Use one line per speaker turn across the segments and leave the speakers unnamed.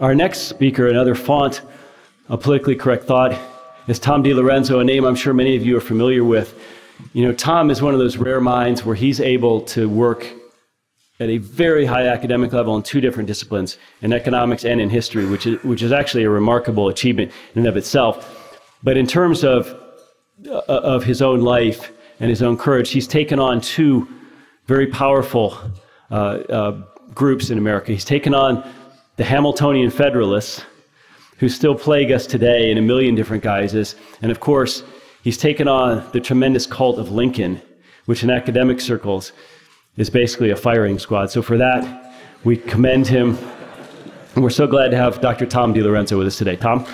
Our next speaker, another font of politically correct thought, is Tom DiLorenzo, a name I'm sure many of you are familiar with. You know, Tom is one of those rare minds where he's able to work at a very high academic level in two different disciplines, in economics and in history, which is, which is actually a remarkable achievement in and of itself. But in terms of, uh, of his own life and his own courage, he's taken on two very powerful uh, uh, groups in America. He's taken on the Hamiltonian Federalists, who still plague us today in a million different guises. And of course, he's taken on the tremendous cult of Lincoln, which in academic circles is basically a firing squad. So for that, we commend him. And we're so glad to have Dr. Tom DiLorenzo with us today. Tom?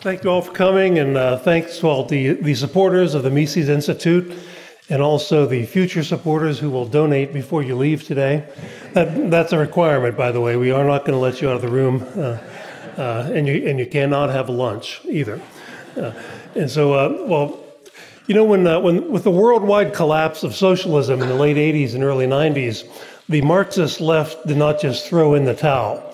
Thank you all for coming, and uh, thanks to all the, the supporters of the Mises Institute and also the future supporters who will donate before you leave today. That, that's a requirement, by the way. We are not going to let you out of the room, uh, uh, and, you, and you cannot have lunch either. Uh, and so, uh, well, you know, when, uh, when with the worldwide collapse of socialism in the late 80s and early 90s, the Marxist left did not just throw in the towel.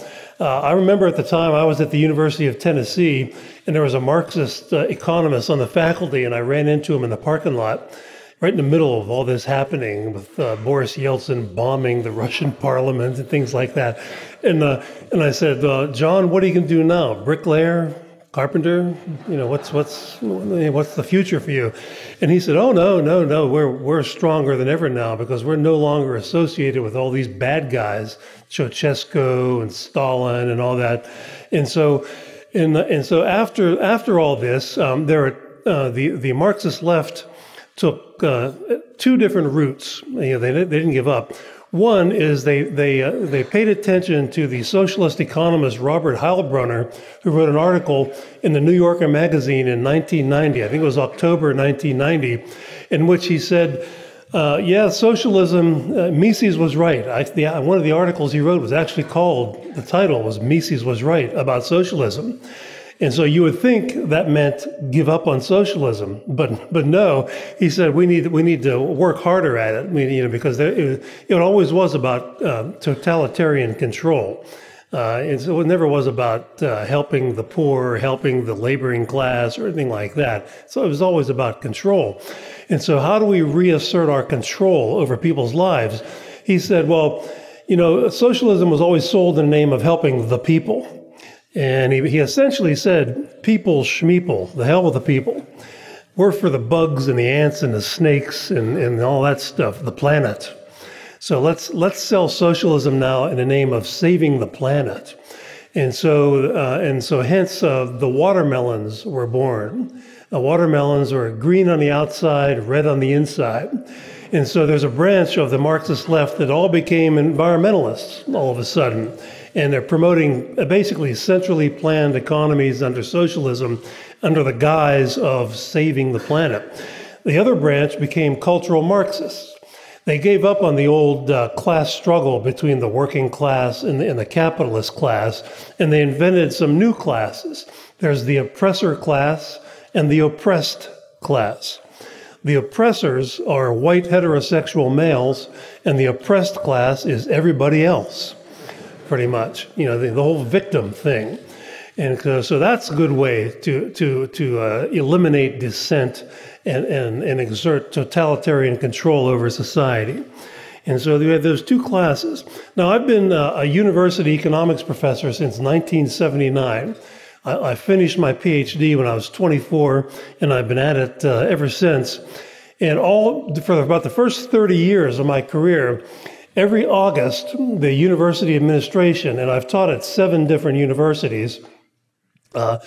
Uh, I remember at the time I was at the University of Tennessee, and there was a Marxist uh, economist on the faculty, and I ran into him in the parking lot right in the middle of all this happening with uh, Boris Yeltsin bombing the Russian parliament and things like that. And, uh, and I said, uh, John, what are you going to do now? Bricklayer? Carpenter? You know, what's, what's, what's the future for you? And he said, oh, no, no, no, we're, we're stronger than ever now because we're no longer associated with all these bad guys, Ceausescu and Stalin and all that. And so, and, and so after, after all this, um, there are, uh, the, the Marxist left took uh, two different routes. You know, they, they didn't give up. One is they they uh, they paid attention to the socialist economist Robert Heilbroner, who wrote an article in the New Yorker magazine in 1990. I think it was October 1990, in which he said. Uh, yeah, socialism. Uh, Mises was right. I, the, one of the articles he wrote was actually called. The title was "Mises was right about socialism," And so you would think that meant give up on socialism, but but no, he said we need we need to work harder at it. Mean, you know, because there, it, it, always was about uh, totalitarian control. Uh, and so it never was about uh, helping the poor, helping the laboring class, or anything like that. So it was always about control. And so, how do we reassert our control over people's lives? He said, well, you know, socialism was always sold in the name of helping the people. And he, he essentially said, people schmeeple, the hell with the people. We're for the bugs and the ants and the snakes and, and all that stuff, the planet. So let's, let's sell socialism now in the name of saving the planet. And so, uh, and so hence uh, the watermelons were born. The watermelons are green on the outside, red on the inside. And so there's a branch of the Marxist left that all became environmentalists all of a sudden and they're promoting uh, basically centrally planned economies under socialism under the guise of saving the planet. The other branch became cultural Marxists. They gave up on the old uh, class struggle between the working class and the, and the capitalist class, and they invented some new classes. There's the oppressor class and the oppressed class. The oppressors are white heterosexual males, and the oppressed class is everybody else pretty much. You know, the, the whole victim thing. And so, that's a good way to, to, to uh, eliminate dissent and, and, and exert totalitarian control over society. And so we have those two classes. Now, I've been uh, a university economics professor since 1979. I, I, finished my PhD when I was 24, and I've been at it uh, ever since. And all for about the first 30 years of my career, Every August, the university administration, and I've taught at seven different universities, uh,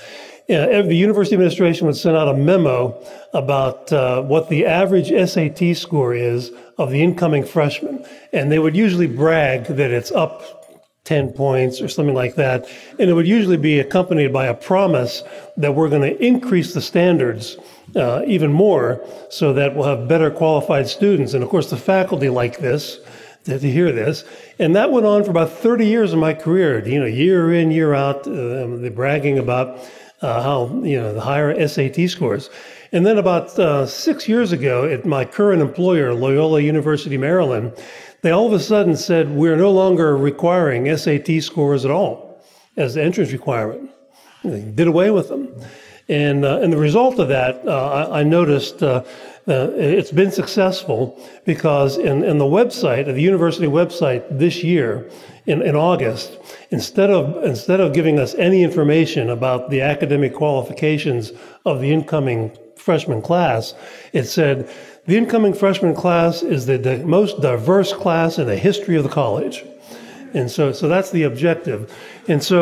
the university administration would send out a memo about uh, what the average SAT score is of the incoming freshman. And they would usually brag that it's up 10 points or something like that. And it would usually be accompanied by a promise that we're going to increase the standards uh, even more so that we'll have better qualified students. And of course, the faculty like this to, hear this. And that went on for about 30 years of my career, you know, year in, year out, uh, the bragging about uh, how, you know, the higher SAT scores. And then about uh, six years ago, at my current employer, Loyola University, Maryland, they all of a sudden said, we're no longer requiring SAT scores at all as the entrance requirement. They did away with them. And, uh, and the result of that, uh, I, I, noticed uh, uh, it's been successful because in, in the website, the university website this year, in, in August, instead of, instead of giving us any information about the academic qualifications of the incoming freshman class, it said the incoming freshman class is the, the most diverse class in the history of the college. And so, so that's the objective. And so,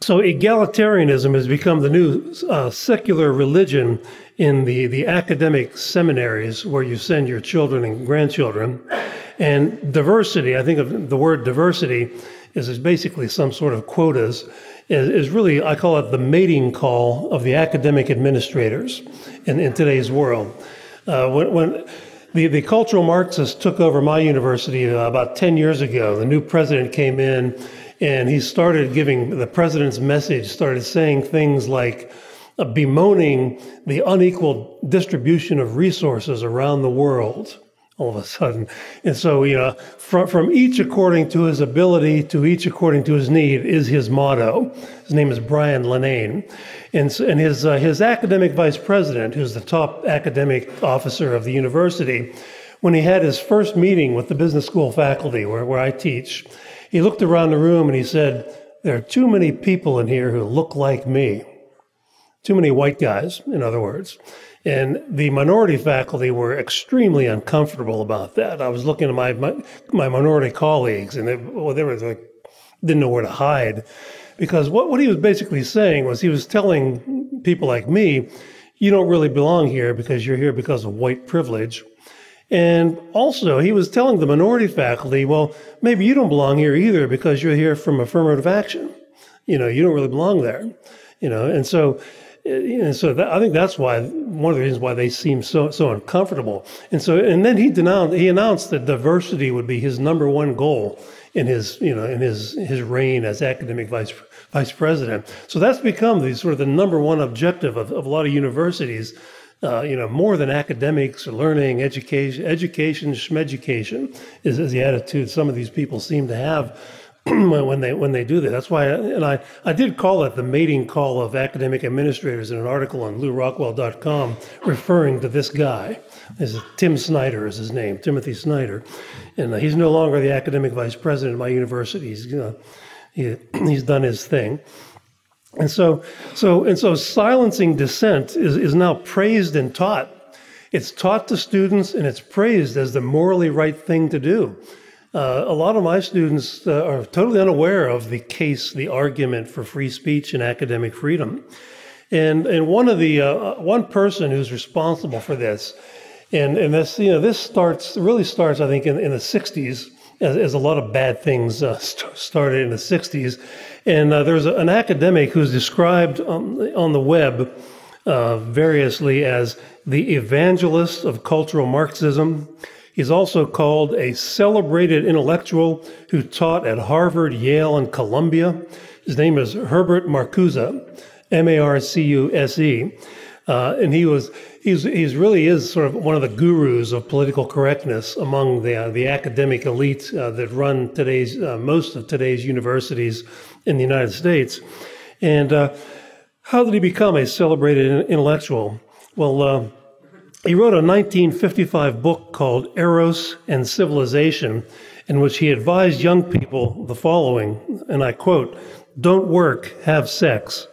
so egalitarianism has become the new uh, secular religion in the, the academic seminaries where you send your children and grandchildren. And diversity, I think of the word diversity is, is basically some sort of quotas, is, is really, I call it the mating call of the academic administrators in, in today's world. Uh, when, when the, the cultural Marxists took over my university uh, about 10 years ago, the new president came in and he started giving the president's message, started saying things like, uh, bemoaning the unequal distribution of resources around the world all of a sudden. And so, you know, from, from each according to his ability to each according to his need is his motto. His name is Brian Linnane. And, and his, uh, his academic vice president, who's the top academic officer of the university, when he had his first meeting with the business school faculty where, where I teach, he looked around the room and he said, There are too many people in here who look like me. Too many white guys, in other words. And the minority faculty were extremely uncomfortable about that. I was looking at my my, my minority colleagues, and they, well, they were like, didn't know where to hide, because what what he was basically saying was he was telling people like me, you don't really belong here because you're here because of white privilege. And also, he was telling the minority faculty, well, maybe you don't belong here either because you're here from affirmative action. You know, you don't really belong there. You know, and so and so that, I think that's why one of the reasons why they seem so so uncomfortable. And so and then he denounced he announced that diversity would be his number one goal in his you know in his his reign as academic vice vice president. So that's become the sort of the number one objective of, of a lot of universities. Uh, you know, more than academics or learning, education, education, schmeducation is, is the attitude some of these people seem to have when they when they do that. That's why, and I I did call it the mating call of academic administrators in an article on LewRockwell.com referring to this guy. This is Tim Snyder is his name, Timothy Snyder, and he's no longer the academic vice president of my university. He's you know, he, he's done his thing. And so, so, and so silencing dissent is, is now praised and taught. It's taught to students and it's praised as the morally right thing to do. Uh, a lot of my students uh, are totally unaware of the case, the argument for free speech and academic freedom. And, and one of the, uh, one person who's responsible for this, and, and this, you know, this starts, really starts, I think, in, in the 60s, as, as a lot of bad things uh, st- started in the 60s. And uh, there's an academic who's described on, on the web uh, variously as the evangelist of cultural Marxism, He's also called a celebrated intellectual who taught at Harvard, Yale, and Columbia. His name is Herbert Marcuse, M A R C U S E. Uh, and he was he's he's really is sort of one of the gurus of political correctness among the uh, the academic elite uh, that run today's uh, most of today's universities in the United States. And uh, how did he become a celebrated intellectual? Well, uh, he wrote a 1955 book called Eros and Civilization, in which he advised young people the following, and I quote, don't work, have sex.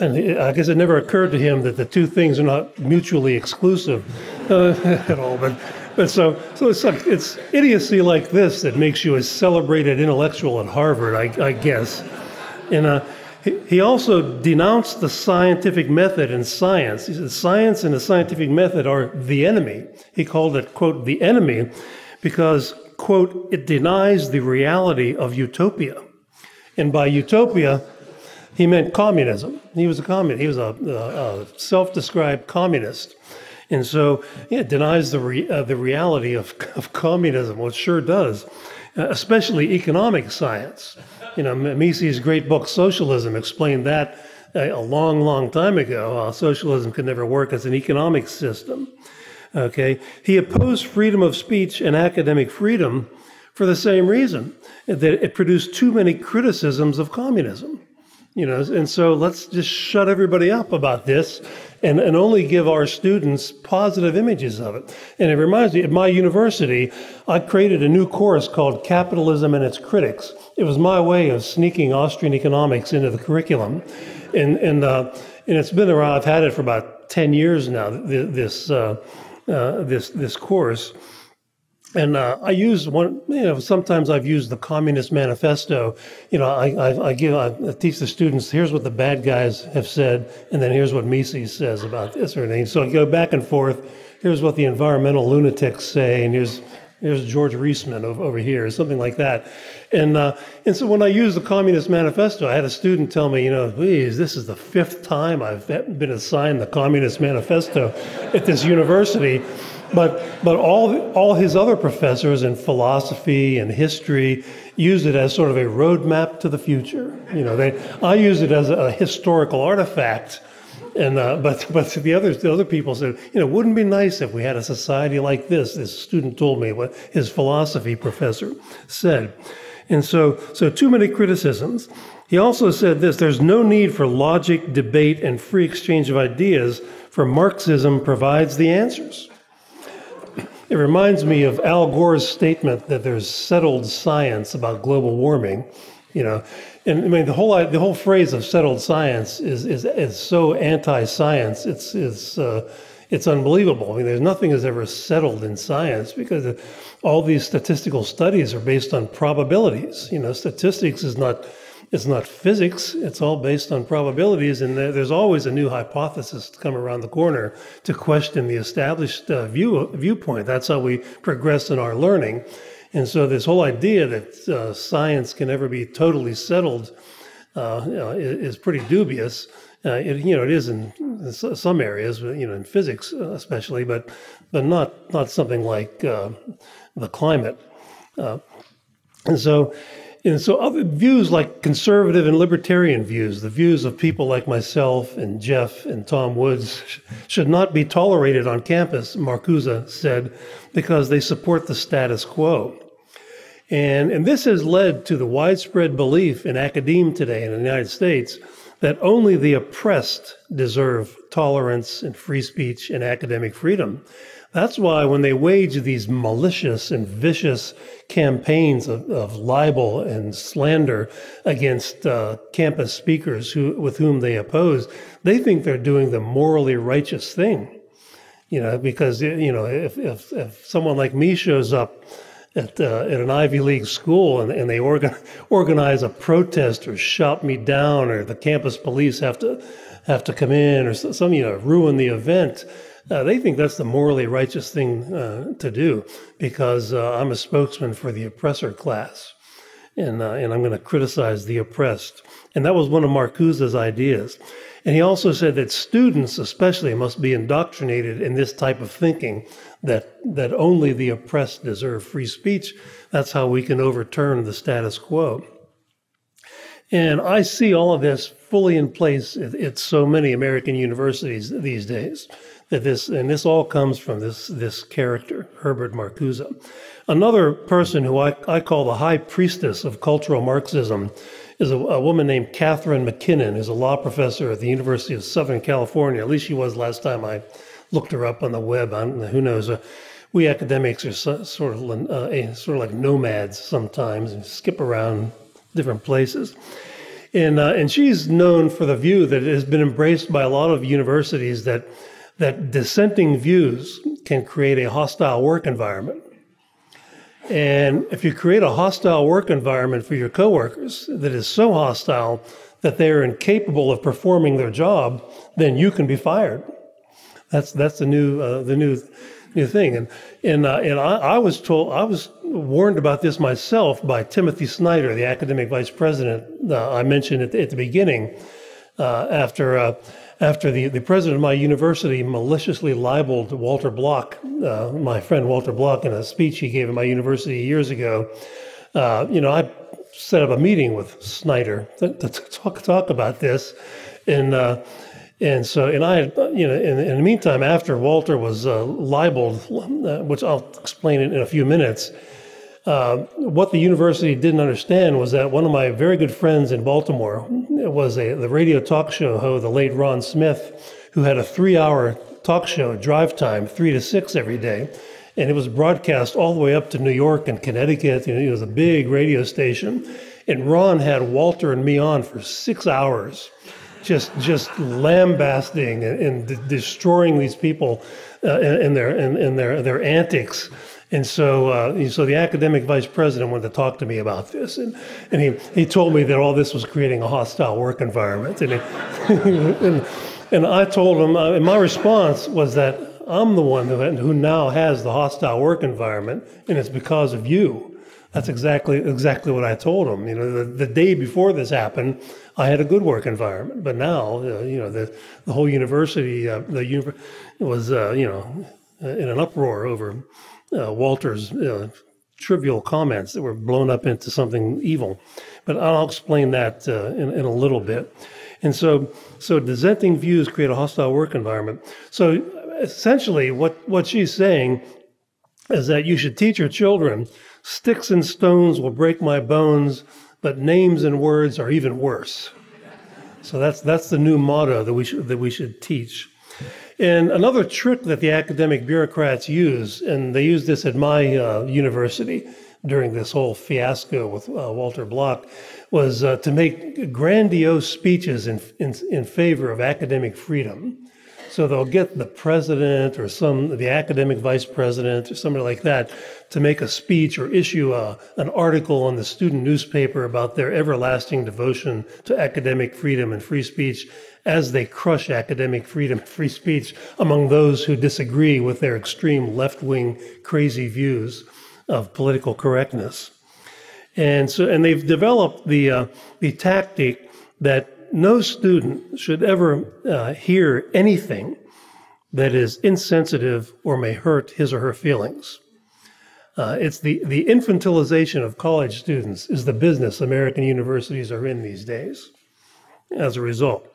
And I guess it never occurred to him that the two things are not mutually exclusive uh, at all. But, but so, so it's, like, it's idiocy like this that makes you a celebrated intellectual at Harvard, I, I guess. And uh, he also denounced the scientific method and science. He said science and the scientific method are the enemy. He called it, quote, the enemy because, quote, it denies the reality of utopia. And by utopia, he meant communism. He was a communist. He was a, a, a self-described communist. And so yeah, it denies the, re, uh, the reality of, of communism. It sure does, uh, especially economic science. You know, Mises' great book, Socialism, explained that uh, a long, long time ago. Uh, socialism could never work as an economic system. Okay, he opposed freedom of speech and academic freedom for the same reason that it produced too many criticisms of communism. You know, and so let's just shut everybody up about this and, and only give our students positive images of it. And it reminds me, at my university, I created a new course called Capitalism and Its Critics. It was my way of sneaking Austrian economics into the curriculum. And, and, uh, and it's been around, I've had it for about 10 years now, this, uh, uh, this, this course. And uh, I use one, you know, sometimes I've used the Communist Manifesto. You know, I, I, I give, I teach the students, here's what the bad guys have said, and then here's what Mises says about this or anything. So I go back and forth. Here's what the environmental lunatics say, and here's here's George Reisman over, here, something like that. And uh, and so when I use the Communist Manifesto, I had a student tell me, you know, please, this is the fifth time I've been assigned the Communist Manifesto at this university. But, but all, all his other professors in philosophy and history use it as sort of a roadmap to the future. You know, they, I use it as a historical artifact. And, uh, but, but the, others, the other people said, you know, wouldn't it be nice if we had a society like this? This student told me what his philosophy professor said. And so, so too many criticisms. He also said this there's no need for logic, debate, and free exchange of ideas, for Marxism provides the answers. It reminds me of Al Gore's statement that there's settled science about global warming. You know, and I mean the whole the whole phrase of settled science is is, is so anti-science. It's it's uh, it's unbelievable. I mean, there's nothing is ever settled in science because all these statistical studies are based on probabilities. You know, statistics is not it's not physics. It's all based on probabilities, and there's always a new hypothesis to come around the corner to question the established uh, view viewpoint. That's how we progress in our learning. And so, this whole idea that uh, science can ever be totally settled uh, is pretty dubious. Uh, it, you know, it is in some areas, you know, in physics uh, especially, but but not not something like uh, the climate. and so and so other views like conservative and libertarian views, the views of people like myself and Jeff and Tom Woods should not be tolerated on campus, Marcuse said, because they support the status quo. And, and this has led to the widespread belief in academia today in the United States that only the oppressed deserve tolerance and free speech and academic freedom. That's why when they wage these malicious and vicious campaigns of, of libel and slander against uh, campus speakers who, with whom they oppose, they think they're doing the morally righteous thing. You know, because you know, if if, if someone like me shows up at, uh, at an Ivy League school and, and they organ, organize a protest or shot me down or the campus police have to have to come in or some you know ruin the event uh, they think that's the morally righteous thing uh, to do because uh, I'm a spokesman for the oppressor class. And, uh, and I'm going to criticize the oppressed. And that was one of Marcuse's ideas. And he also said that students, especially, must be indoctrinated in this type of thinking that, that only the oppressed deserve free speech. That's how we can overturn the status quo. And I see all of this fully in place at, at so many American universities these days that this, and this all comes from this, this character, Herbert Marcuse. Another person who I, I call the high priestess of cultural Marxism is a, a woman named Catharine MacKinnon, who's a law professor at the University of Southern California. At least she was last time I looked her up on the web. who knows? Uh, we academics are so, sort of uh, sort of like nomads sometimes and skip around different places. And, uh, and she's known for the view that has been embraced by a lot of universities that that dissenting views can create a hostile work environment. And if you create a hostile work environment for your coworkers that is so hostile that they're incapable of performing their job, then you can be fired. That's that's the new uh, the new new thing. And and uh, and I, I was told I was warned about this myself by Timothy Snyder, the academic vice president uh, I mentioned at the, at the beginning uh, after uh, after the, the president of my university maliciously libeled Walter Block, uh, my friend Walter Block, in a speech he gave at my university years ago. Uh, you know, I set up a meeting with Snyder to, to talk talk about this, and uh, and so and I, you know, in, in the meantime, after Walter was uh, libeled, uh, which I'll explain in, in a few minutes. Uh, what the university didn't understand was that one of my very good friends in Baltimore was a the radio talk show host, the late Ron Smith, who had a three-hour talk show drive time, three to six every day, and it was broadcast all the way up to New York and Connecticut. You know, it was a big radio station, and Ron had Walter and me on for six hours, just just lambasting and, and d- destroying these people uh, in, their in their their antics. And so, uh, so the academic vice president wanted to talk to me about this, and, and he, he told me that all this was creating a hostile work environment. And, he, and, and I told him, uh, and my response was that I'm the one who, who now has the hostile work environment, and it's because of you. That's exactly exactly what I told him. You know, the, the day before this happened, I had a good work environment, but now, uh, you know, the the whole university, uh, the uni- was, uh, you know, in an uproar over uh, Walter's uh, trivial comments that were blown up into something evil. But I'll explain that uh, in, in, a little bit. And so, so dissenting views create a hostile work environment. So essentially, what, what she's saying is that you should teach your children sticks and stones will break my bones, but names and words are even worse. So that's, that's the new motto that we should, that we should teach. And another trick that the academic bureaucrats use, and they use this at my uh, university during this whole fiasco with uh, Walter Block, was uh, to make grandiose speeches in, in, in favor of academic freedom. So they'll get the president or some the academic vice president or somebody like that to make a speech or issue a, an article on the student newspaper about their everlasting devotion to academic freedom and free speech as they crush academic freedom free speech among those who disagree with their extreme left wing crazy views of political correctness. And so, and they've developed the, uh, the tactic that no student should ever uh, hear anything that is insensitive or may hurt his or her feelings. Uh, it's the, the infantilization of college students is the business American universities are in these days as a result.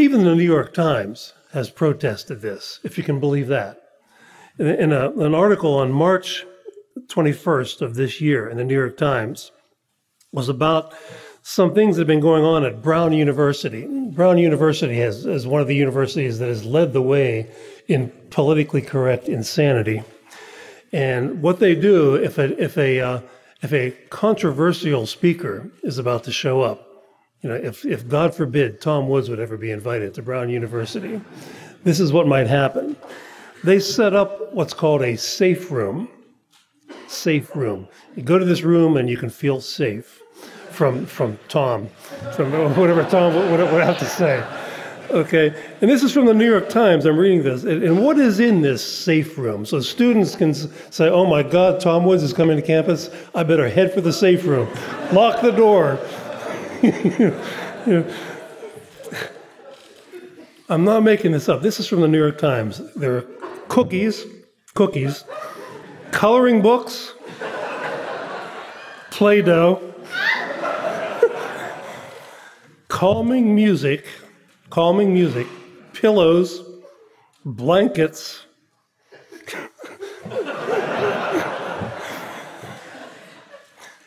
Even the New York Times has protested this, if you can believe that. In, a, an article on March 21st of this year in the New York Times was about some things that have been going on at Brown University. Brown University has, is one of the universities that has led the way in politically correct insanity. And what they do, if a, if a, uh, if a controversial speaker is about to show up, you know, if, if God forbid Tom Woods would ever be invited to Brown University, this is what might happen. They set up what's called a safe room. Safe room. You go to this room and you can feel safe from from Tom, from whatever Tom would, would have to say. Okay, and this is from the New York Times. I'm reading this. And what is in this safe room? So students can say, oh my God, Tom Woods is coming to campus. I better head for the safe room. Lock the door. I'm not making this up. This is from the New York Times. There are cookies, cookies, coloring books, Play Doh, calming music, calming music, pillows, blankets,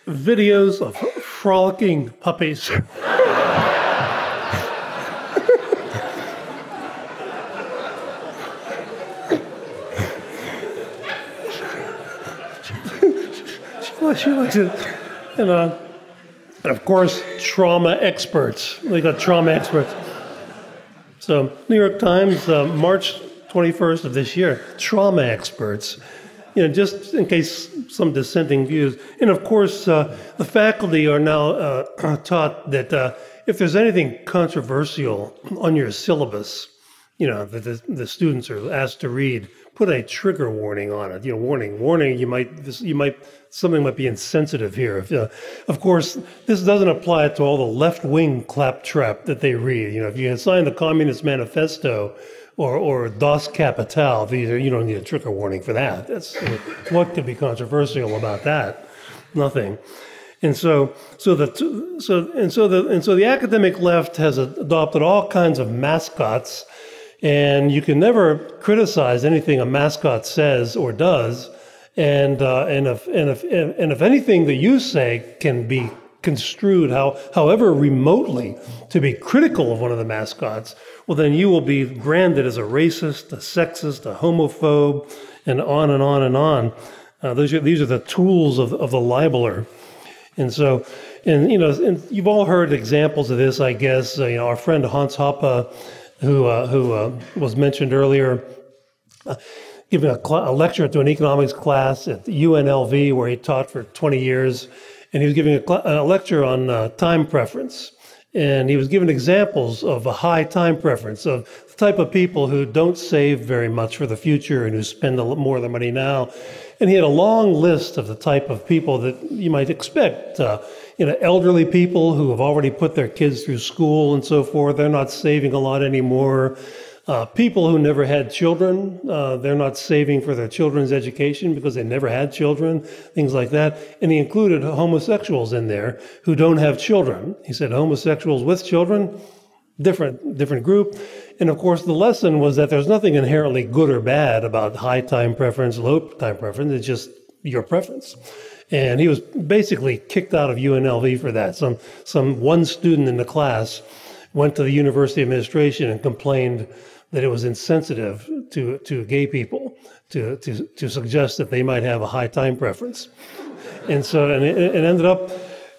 videos of frolicking puppies. she likes it. And, uh, and of course, trauma experts. They got trauma experts. So, New York Times, uh, March 21st of this year, trauma experts you know, just in case some dissenting views. And of course, uh, the faculty are now uh, taught that uh, if there's anything controversial on your syllabus, you know, the, the, the students are asked to read, put a trigger warning on it. You know, warning, warning. You might, this, you might, something might be insensitive here. If, uh, of course, this doesn't apply to all the left-wing claptrap that they read. You know, if you assign the Communist Manifesto or or Das Kapital, these are you don't need a trigger warning for that. That's what could be controversial about that. Nothing. And so, so the so and so the and so the academic left has adopted all kinds of mascots, and you can never criticize anything a mascot says or does. And uh, and if and if and if anything that you say can be construed how, however remotely to be critical of one of the mascots, well, then you will be branded as a racist, a sexist, a homophobe, and on and on and on. Uh, those are, these are the tools of, of the libeler. And so, and you know, and you've all heard examples of this, I guess. Uh, you know, our friend Hans Hoppe, who uh, who uh, was mentioned earlier, uh, giving a, cl- a, lecture to an economics class at UNLV, where he taught for 20 years, and he was giving a, a lecture on uh, time preference. And he was given examples of a high time preference of the type of people who don't save very much for the future and who spend a lot more of their money now. And he had a long list of the type of people that you might expect. Uh, you know, elderly people who have already put their kids through school and so forth. They're not saving a lot anymore. Uh, people who never had children, uh, they're not saving for their children's education because they never had children, things like that. And he included homosexuals in there who don't have children. He said homosexuals with children, different, different group. And of course, the lesson was that there's nothing inherently good or bad about high time preference, low time preference. It's just your preference. And he was basically kicked out of UNLV for that. Some, some one student in the class went to the university administration and complained that it was insensitive to, to gay people to, to, to suggest that they might have a high time preference. And so, and it, it ended up,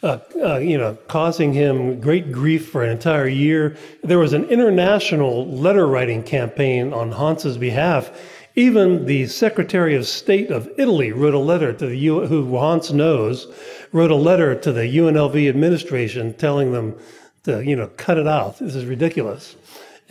uh, uh, you know, causing him great grief for an entire year. There was an international letter writing campaign on Hans's behalf. Even the Secretary of State of Italy wrote a letter to the U, who Hans knows, wrote a letter to the UNLV administration telling them to, you know, cut it out. This is ridiculous.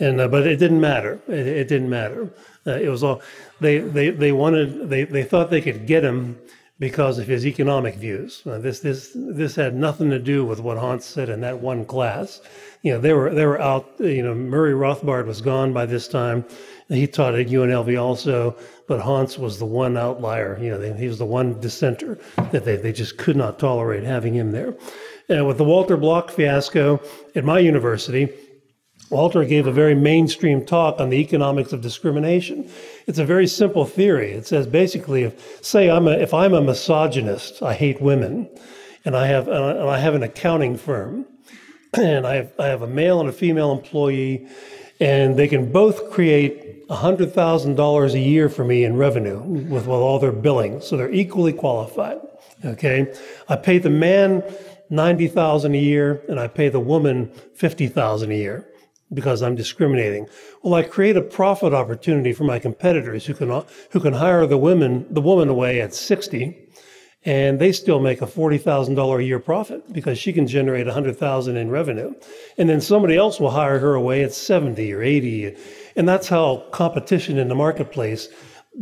And uh, but it didn't matter. It, it didn't matter. Uh, it was all they, they they wanted. They they thought they could get him because of his economic views. Uh, this this this had nothing to do with what Hans said in that one class. You know, they were they were out. You know, Murray Rothbard was gone by this time. He taught at UNLV also, but Hans was the one outlier. You know, they, he was the one dissenter that they, they just could not tolerate having him there. And with the Walter Block fiasco at my university, Walter gave a very mainstream talk on the economics of discrimination. It's a very simple theory. It says basically, if say I'm a, if I'm a misogynist, I hate women, and I have uh, and I have an accounting firm, and I have I have a male and a female employee, and they can both create hundred thousand dollars a year for me in revenue with, with all their billing, so they're equally qualified. Okay, I pay the man ninety thousand a year, and I pay the woman fifty thousand a year because I'm discriminating. Well, I create a profit opportunity for my competitors who can who can hire the women the woman away at 60 and they still make a $40,000 a year profit because she can generate a 100,000 in revenue. And then somebody else will hire her away at 70 or 80. And that's how competition in the marketplace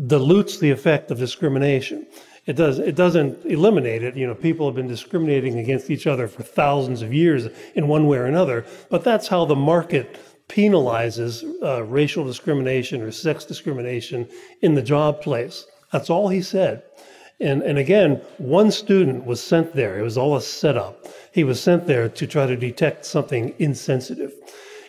dilutes the effect of discrimination. It does it doesn't eliminate it. You know, people have been discriminating against each other for thousands of years in one way or another. But that's how the market penalizes uh, racial discrimination or sex discrimination in the job place. That's all he said. And, and again, one student was sent there. It was all a setup. He was sent there to try to detect something insensitive.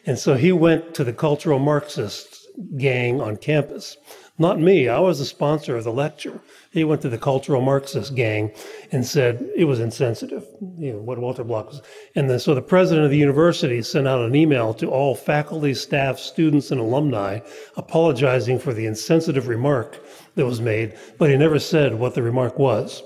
And so he went to the cultural Marxist gang on campus. Not me. I was the sponsor of the lecture. He went to the cultural Marxist gang and said it was insensitive, you know, what Walter Block was. And then, so the president of the university sent out an email to all faculty, staff, students, and alumni apologizing for the insensitive remark that was made, but he never said what the remark was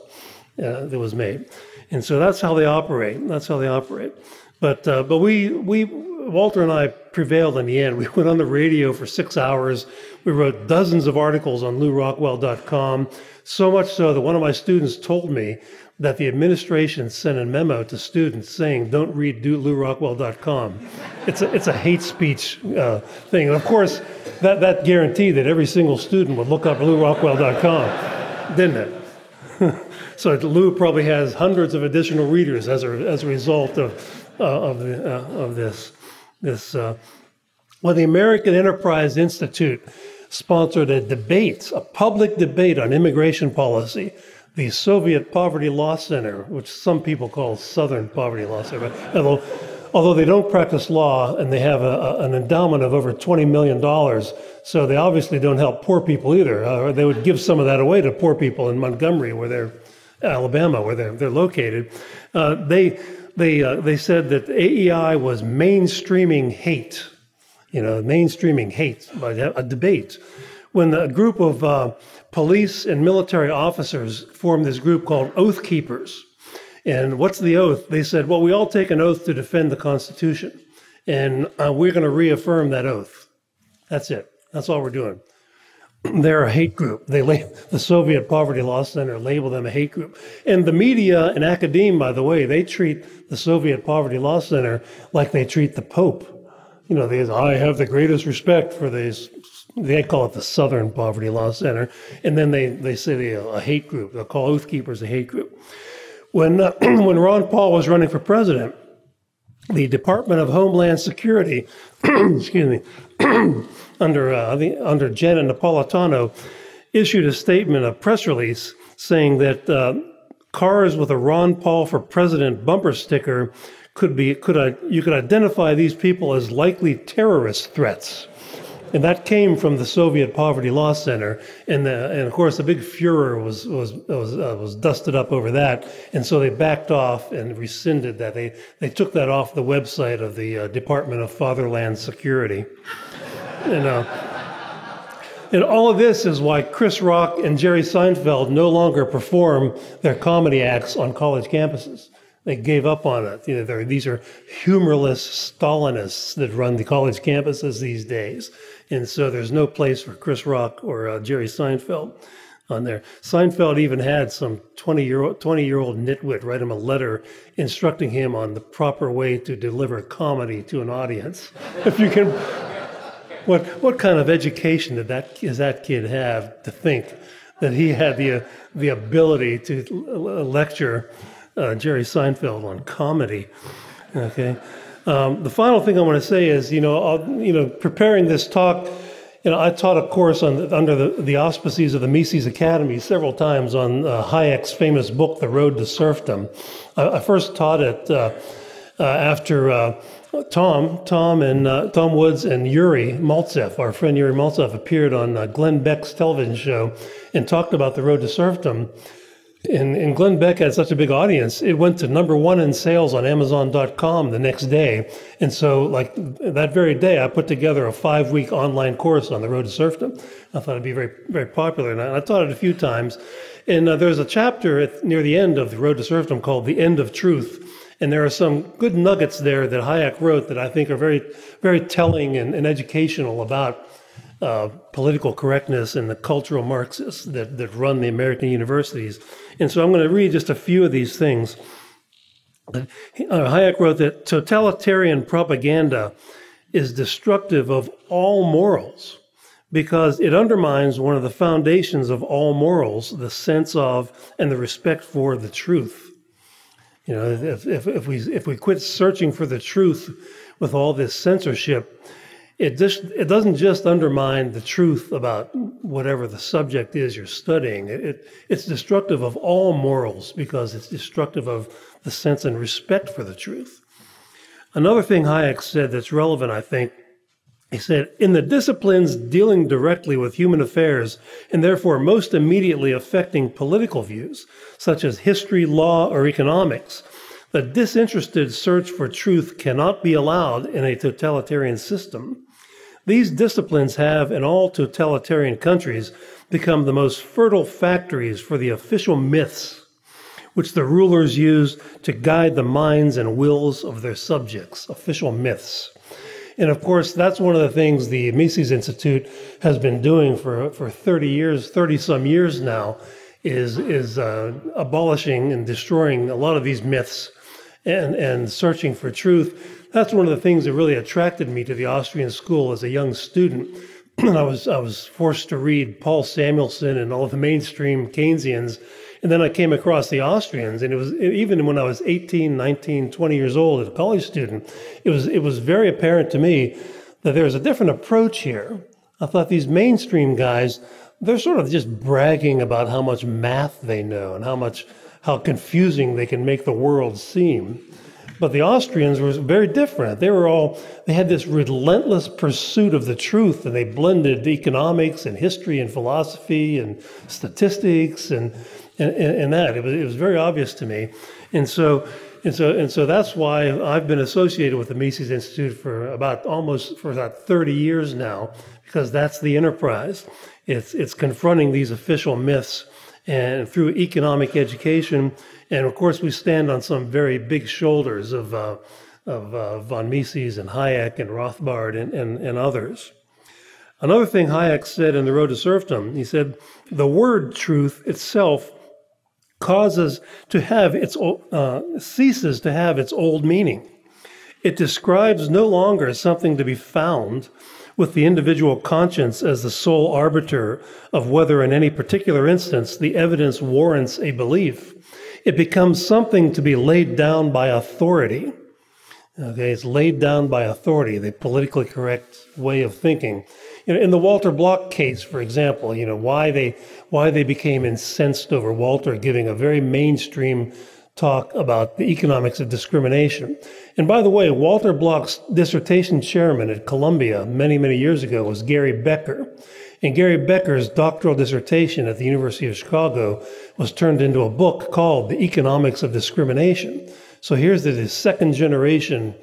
uh, that was made. And so that's how they operate. That's how they operate. But, uh, but we, we, Walter and I prevailed in the end. We went on the radio for six hours. We wrote dozens of articles on lewrockwell.com, so much so that one of my students told me that the administration sent a memo to students saying, don't read lewrockwell.com. It's a, it's a hate speech uh, thing. And of course, that, that guaranteed that every single student would look up lewrockwell.com, didn't it? so Lew probably has hundreds of additional readers as a, as a result of, uh, of, uh, of this. this uh. well, the American Enterprise Institute sponsored a debate, a public debate on immigration policy the Soviet Poverty Law Center, which some people call Southern Poverty Law Center, although, although they don't practice law and they have a, an endowment of over $20 million, so they obviously don't help poor people either. Uh, they would give some of that away to poor people in Montgomery, where they're Alabama, where they're, they're located. Uh, they, they, uh, they said that AEI was mainstreaming hate, you know, mainstreaming hate, a debate. When a group of uh, police and military officers formed this group called Oath Keepers. And what's the oath? They said, well, we all take an oath to defend the Constitution, and uh, we're going to reaffirm that oath. That's it. That's all we're doing. They're a hate group. They the Soviet Poverty Law Center labeled them a hate group. And the media and academia, by the way, they treat the Soviet Poverty Law Center like they treat the Pope. You know, they, I have the greatest respect for these they call it the Southern Poverty Law Center, and then they, they say they a hate group. They'll call Oath Keepers a hate group. When, uh, when Ron Paul was running for president, the Department of Homeland Security, excuse me, under, uh, the, under Janet Napolitano, issued a statement, a press release, saying that uh, cars with a Ron Paul for President bumper sticker could be could uh, you could identify these people as likely terrorist threats. And that came from the Soviet Poverty Law Center, and, the, and of course, a big furor was was was, uh, was dusted up over that, and so they backed off and rescinded that. They they took that off the website of the uh, Department of Fatherland Security, and. Uh, and all of this is why Chris Rock and Jerry Seinfeld no longer perform their comedy acts on college campuses. They gave up on it. You know, these are humorless Stalinists that run the college campuses these days. And so there's no place for Chris Rock or uh, Jerry Seinfeld on there. Seinfeld even had some 20 year old 20 year old nitwit write him a letter instructing him on the proper way to deliver comedy to an audience. if you can, what what kind of education did that does that kid have to think that he had the the ability to lecture uh, Jerry Seinfeld on comedy. Okay. Um, the final thing I want to say is, you know, I'll, you know, preparing this talk, you know, I taught a course on under the, the auspices of the Mises Academy several times on uh, Hayek's famous book, The Road to Serfdom. I, I first taught it uh, uh after uh, Tom, Tom and uh, Tom Woods and Yuri Maltsev, our friend Yuri Maltsev, appeared on Glenn Beck's television show and talked about The Road to Serfdom. And, and Glenn Beck had such a big audience, it went to number one in sales on Amazon.com the next day. And so, like that very day, I put together a five week online course on the road to serfdom. I thought it'd be very, very popular. And I, taught it a few times. And uh, there's a chapter at, near the end of the road to serfdom called The End of Truth. And there are some good nuggets there that Hayek wrote that I think are very, very telling and, and educational about uh, political correctness and the cultural Marxists that, that run the American universities. And so I'm going to read just a few of these things. Uh, Hayek wrote that totalitarian propaganda is destructive of all morals because it undermines one of the foundations of all morals, the sense of and the respect for the truth. You know, if, if, if we if we quit searching for the truth with all this censorship, it just it doesn't just undermine the truth about whatever the subject is you're studying. It, it, it's destructive of all morals because it's destructive of the sense and respect for the truth. Another thing Hayek said that's relevant, I think, he said, in the disciplines dealing directly with human affairs and therefore most immediately affecting political views, such as history, law, or economics, the disinterested search for truth cannot be allowed in a totalitarian system. These disciplines have, in all totalitarian countries, become the most fertile factories for the official myths which the rulers use to guide the minds and wills of their subjects, official myths. And of course, that's one of the things the Mises Institute has been doing for, for 30 years, 30 some years now, is, is uh, abolishing and destroying a lot of these myths and, and searching for truth. That's one of the things that really attracted me to the Austrian school as a young student. I was, I was forced to read Paul Samuelson and all of the mainstream Keynesians and then I came across the Austrians, and it was even when I was 18, 19, 20 years old as a college student, it was it was very apparent to me that there was a different approach here. I thought these mainstream guys, they're sort of just bragging about how much math they know and how much how confusing they can make the world seem. But the Austrians were very different. They were all, they had this relentless pursuit of the truth, and they blended economics and history and philosophy and statistics and in, in, that. It was, it was very obvious to me. And so, and so, and so that's why I've been associated with the Mises Institute for about almost for about 30 years now, because that's the enterprise. It's, it's confronting these official myths and through economic education. And of course, we stand on some very big shoulders of, uh, of uh, von Mises and Hayek and Rothbard and, and, and others. Another thing Hayek said in The Road to Serfdom, he said, the word truth itself causes to have its uh, ceases to have its old meaning. It describes no longer something to be found with the individual conscience as the sole arbiter of whether in any particular instance the evidence warrants a belief. It becomes something to be laid down by authority. Okay, it's laid down by authority, the politically correct way of thinking. You know, in the Walter Block case, for example, you know why they why they became incensed over Walter giving a very mainstream talk about the economics of discrimination. And by the way, Walter Block's dissertation chairman at Columbia many, many years ago was Gary Becker. And Gary Becker's doctoral dissertation at the University of Chicago was turned into a book called The Economics of Discrimination. So here's the second generation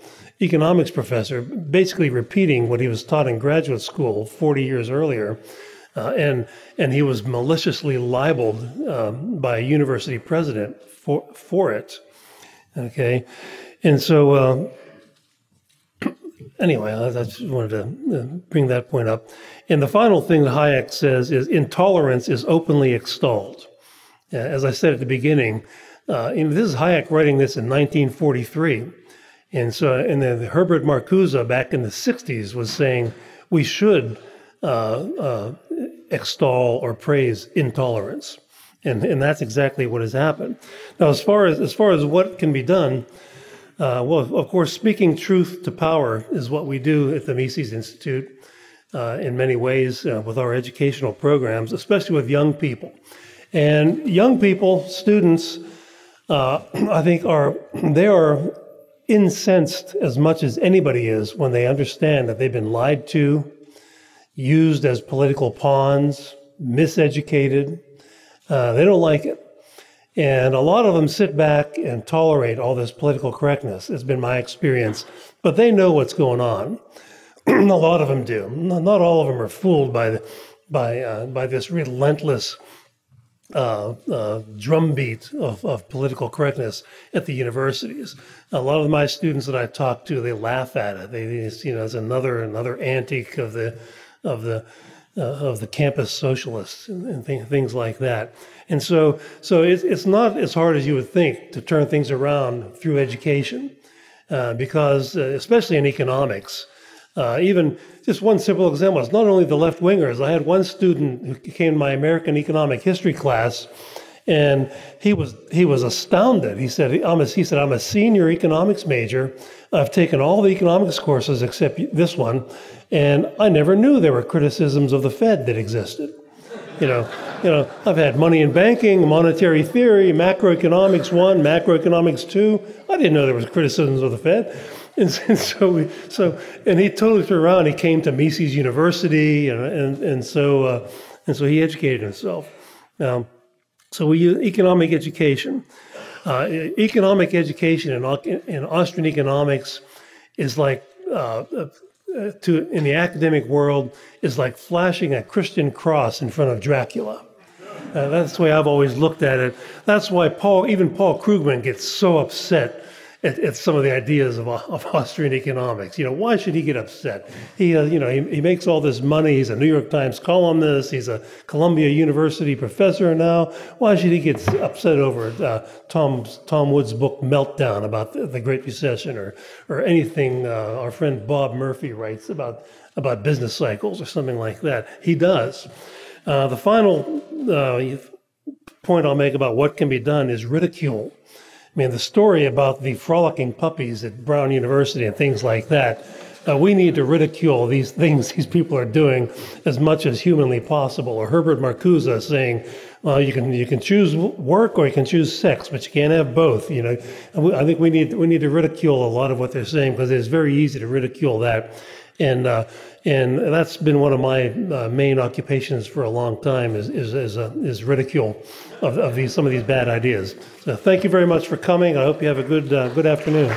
economics professor basically repeating what he was taught in graduate school 40 years earlier uh, and and he was maliciously libeled um, by a university president for for it. Okay, and so uh, anyway, I, I, just wanted to uh, bring that point up. And the final thing that Hayek says is intolerance is openly extolled. As I said at the beginning, uh, this is Hayek writing this in 1943. And so, and then Herbert Marcuse back in the 60s was saying we should uh, uh, extol or praise intolerance. And, and that's exactly what has happened. Now, as far as, as far as what can be done, uh, well, of course, speaking truth to power is what we do at the Mises Institute uh, in many ways uh, with our educational programs, especially with young people. And young people, students, uh, I think are they are incensed as much as anybody is when they understand that they've been lied to, used as political pawns, miseducated. Uh, they don't like it. And a lot of them sit back and tolerate all this political correctness. It's been my experience. But they know what's going on. a lot of them do. Not all of them are fooled by, the, by, uh, by this relentless uh, uh, drumbeat of, of political correctness at the universities. A lot of my students that I talk to, they laugh at it. They, you know, it's another another antique of the of the uh, of the campus socialists and, and th- things like that. And so, so it's, it's not as hard as you would think to turn things around through education, uh, because uh, especially in economics, uh, even just one simple example is not only the left wingers. I had one student who came to my American economic history class, and he was he was astounded. He said, I'm a, he said, I'm a senior economics major. I've taken all the economics courses except this one, and I never knew there were criticisms of the Fed that existed. You know, you know, I've had money and banking, monetary theory, macroeconomics one, macroeconomics two. I didn't know there was criticisms of the Fed. And, and so, we, so, and he totally threw around. He came to Mises University, and and, and so, uh, and so he educated himself. Um, so we use economic education. Uh, economic education in, in Austrian economics is like uh, uh, to in the academic world is like flashing a Christian cross in front of Dracula. Uh, that's the way I've always looked at it. That's why Paul, even Paul Krugman, gets so upset at, at some of the ideas of, of Austrian economics. You know, why should he get upset? He, uh, you know, he, he makes all this money. He's a New York Times columnist. He's a Columbia University professor now. Why should he get upset over uh, Tom Tom Woods' book Meltdown about the, the Great Recession or or anything uh, our friend Bob Murphy writes about about business cycles or something like that? He does. Uh, the final uh, point I'll make about what can be done is ridicule. I mean, the story about the frolicking puppies at Brown University and things like that, uh, we need to ridicule these things these people are doing as much as humanly possible. Or Herbert Marcuse saying, well, you can you can choose work or you can choose sex, but you can't have both. You know, I think we need we need to ridicule a lot of what they're saying because it's very easy to ridicule that, and uh, and that's been one of my uh, main occupations for a long time is is is, uh, is ridicule of, of these some of these bad ideas. So thank you very much for coming. I hope you have a good uh, good afternoon.